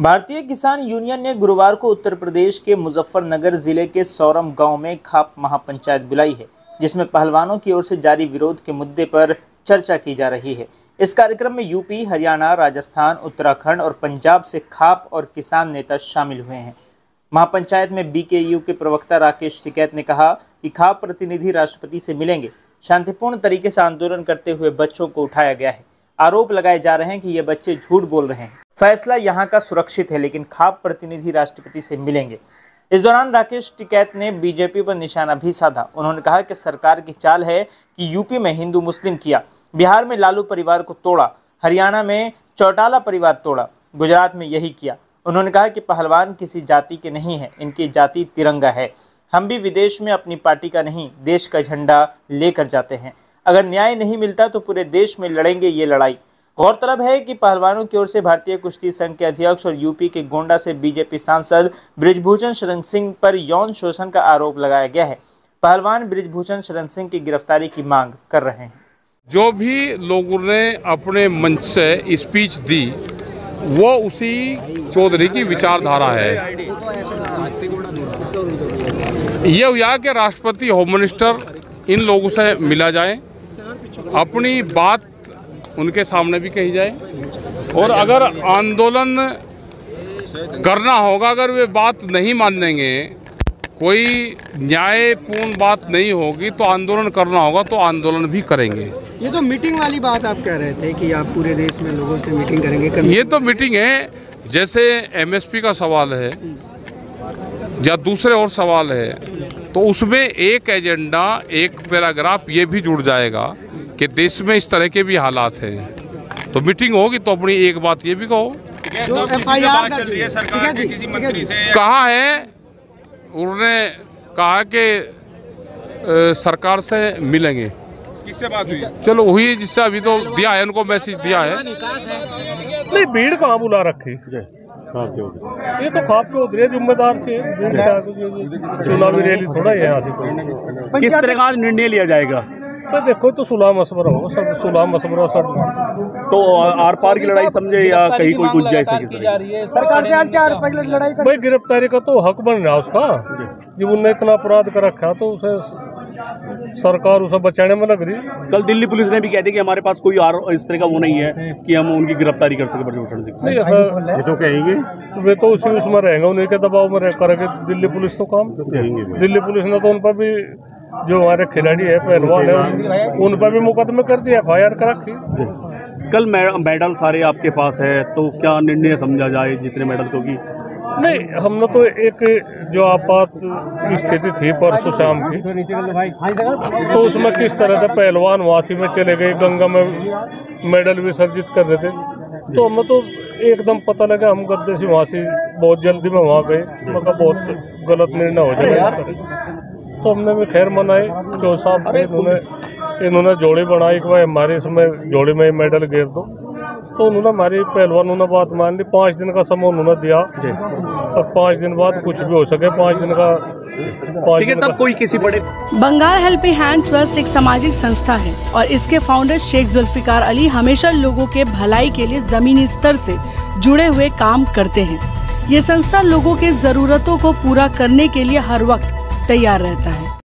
भारतीय किसान यूनियन ने गुरुवार को उत्तर प्रदेश के मुजफ्फरनगर ज़िले के सौरम गाँव में खाप महापंचायत बुलाई है, जिसमें पहलवानों की ओर से जारी विरोध के मुद्दे पर चर्चा की जा रही है। इस कार्यक्रम में यूपी, हरियाणा, राजस्थान, उत्तराखंड और पंजाब से खाप और किसान नेता शामिल हुए हैं। महापंचायत में बीकेयू के प्रवक्ता राकेश टिकैत ने कहा कि खाप प्रतिनिधि राष्ट्रपति से मिलेंगे। शांतिपूर्ण तरीके से आंदोलन करते हुए बच्चों को उठाया गया है। आरोप लगाए जा रहे हैं कि ये बच्चे झूठ बोल रहे हैं। फैसला यहाँ का सुरक्षित है, लेकिन खाप प्रतिनिधि राष्ट्रपति से मिलेंगे। इस दौरान राकेश टिकैत ने बीजेपी पर निशाना भी साधा। उन्होंने कहा कि सरकार की चाल है कि यूपी में हिंदू मुस्लिम किया। बिहार में लालू परिवार को तोड़ा। हरियाणा में चौटाला परिवार तोड़ा। गुजरात में यही किया। उन्होंने कहा कि पहलवान किसी जाति के नहीं है, इनकी जाति तिरंगा है। हम भी विदेश में अपनी पार्टी का नहीं, देश का झंडा लेकर जाते हैं। अगर न्याय नहीं मिलता तो पूरे देश में लड़ेंगे ये लड़ाई। गौरतलब है कि पहलवानों की ओर से भारतीय कुश्ती संघ के अध्यक्ष और यूपी के गोंडा से बीजेपी सांसद ब्रिजभूषण शरण सिंह पर यौन शोषण का आरोप लगाया गया है। पहलवान ब्रिजभूषण शरण सिंह की गिरफ्तारी की मांग कर रहे हैं। जो भी लोगों ने अपने मंच से स्पीच दी, वो उसी चौधरी की विचारधारा है। ये हुआ कि राष्ट्रपति होम मिनिस्टर इन लोगों से मिला जाए। अपनी बात उनके सामने भी कही जाए। और अगर आंदोलन करना होगा अगर वे बात नहीं मानेंगे कोई न्यायपूर्ण बात नहीं होगी तो आंदोलन करना होगा तो आंदोलन भी करेंगे। ये जो मीटिंग वाली बात आप कह रहे थे कि आप पूरे देश में लोगों से मीटिंग करेंगे ये तो मीटिंग है। जैसे एमएसपी का सवाल है या दूसरे और सवाल है तो उसमें एक एजेंडा एक पैराग्राफ ये भी जुड़ जाएगा कि देश में इस तरह के भी हालात हैं। तो मीटिंग होगी तो अपनी एक बात ये भी कहो। कहा है उन्होंने कहा कि सरकार से मिलेंगे। किससे बात हुई? चलो हुई जिससे अभी तो दिया है उनको मैसेज दिया है। नहीं भीड़ कहाँ बुला रखी। ये तो खाप चौधरी जिम्मेदार से चुनावी रैली थोड़ा है यहाँ से किस तरह का निर्णय लिया जाएगा? तो देखो तो सुलह मशवरा होगा सब सुलह मशवरा सब। तो आर पार की लड़ाई समझे या कहीं कोई कुछ जैसे सरकार से आज चार पहले लड़ाई भाई गिरफ्तारी का तो हक बन रहा उसका। जब उनने इतना अपराध कर रखा तो उसे सरकार उसे बचाने में लग रही कल दिल्ली पुलिस ने भी कह दिया कि हमारे पास कोई आर इस तरह का वो नहीं है कि हम उनकी गिरफ्तारी कर सके ब्रजभूषण सिंह नहीं ये तो कहेंगे। वे तो उसी उसमें रहेंगे उन्हीं के दबाव में रह करेंगे। दिल्ली पुलिस तो काम दिल्ली पुलिस ने तो उन पर भी जो हमारे खिलाड़ी है पहलवान है उन पर भी मुकदमे कर दिया एफ़ आई आर कर रखी। कल मेडल सारे आपके पास है तो क्या निर्णय समझा जाए जितने मेडल क्योंकि नहीं हमने तो एक जो आपात स्थिति थी परसों शाम की तो उसमें किस तरह से पहलवान वासी में चले गए गंगा में मेडल विसर्जित कर रहे थे तो हमें तो एकदम पता लगा हम गद्दे से वहाँ से बहुत जल्दी में वहाँ गए मतलब बहुत गलत निर्णय हो जाएगा तो हमने भी खैर मनाए जो साहब इन्होंने इन्होंने जोड़ी बनाई कि भाई हमारे इसमें जोड़ी में मेडल गिर दो तो उन्होंने हमारी पहलवानों ने बात मान ली पाँच दिन का समय उन्होंने दिया। और पाँच दिन बाद कुछ भी हो सके पाँच दिन का ठीक है सब कोई किसी बड़े बंगाल हेल्पिंग हैंड ट्रस्ट एक सामाजिक संस्था है और इसके फाउंडर शेख जुल्फिकार अली हमेशा लोगों के भलाई के लिए जमीनी स्तर से जुड़े हुए काम करते हैं। ये संस्था लोगों के जरूरतों को पूरा करने के लिए हर वक्त तैयार रहता है।